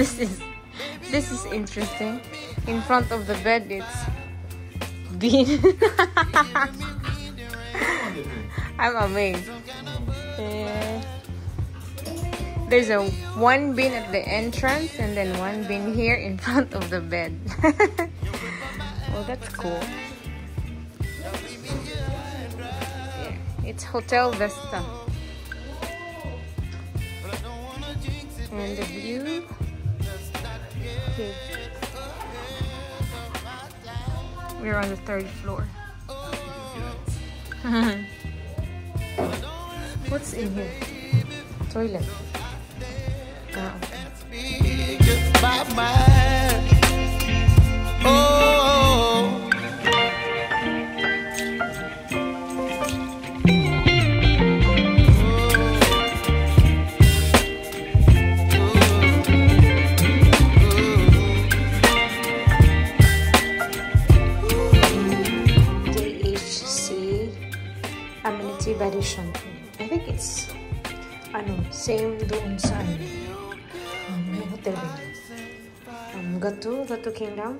this is this is interesting. In front of the bed, it's bean. I'm amazed. Yeah. There's a one bin at the entrance and then one bin here in front of the bed. oh, that's cool. Yeah, it's Hotel Vista. And the view. Okay. We're on the third floor. What's in here? Toilet. Okay. Just my mind. Oh. Shampoo. I think it's ano, same doon sa um, may hotel din. Um, Kingdom.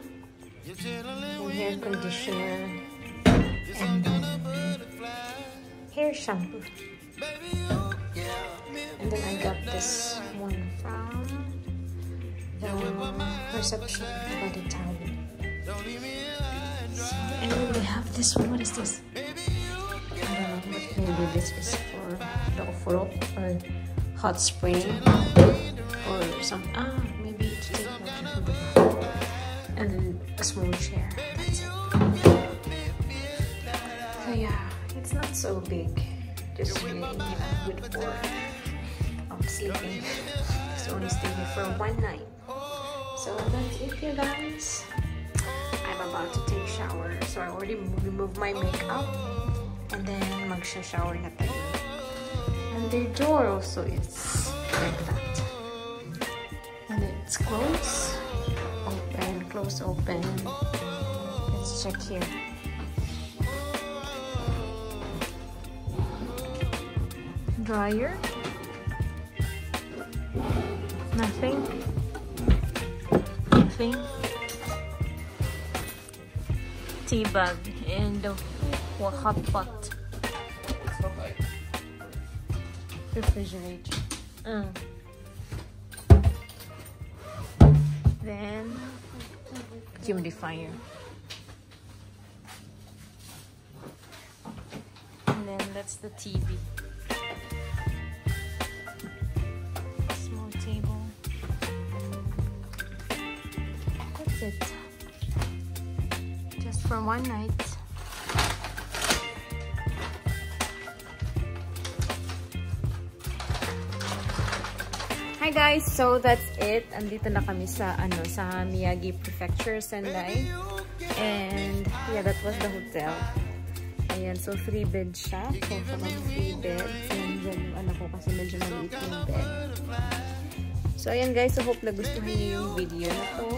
And hair conditioner. And um, hair shampoo. And then I got this one from the reception body towel. And then we have this one. What is this? Maybe this is for the ofuro or hot spring or some. Ah, maybe to take water from the. And then a small chair. That's it. So yeah, it's not so big. Just really, know, good for sleeping. So only stay here for one night. So that's it, you guys. I'm about to take a shower. So I already removed my makeup. And then magsha-shower na tayo. And the door also is like that. And it's closed. Open, close, open. Let's check here. Dryer. Nothing. Nothing tea bag and the hot pot refrigerator uh. then humidifier. and then that's the TV small table. That's it. Just for one night. Hi guys, so that's it. Andito na kami sa ano sa Miyagi Prefecture, Sendai. And yeah, that was the hotel. Ayan, so three bed siya. So parang three beds. Nandyan yung anak ko kasi medyo maliit yung bed. So ayan guys, so hope nagustuhan niyo yung video na to.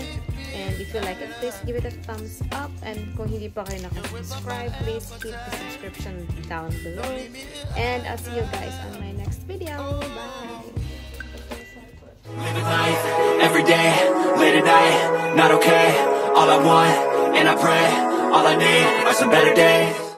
And if you like it, please give it a thumbs up. And kung hindi pa kayo nakasubscribe, please hit the subscription down below. And I'll see you guys on my next video. Bye! Every day, late at night, not okay. All I want, and I pray, all I need are some better days.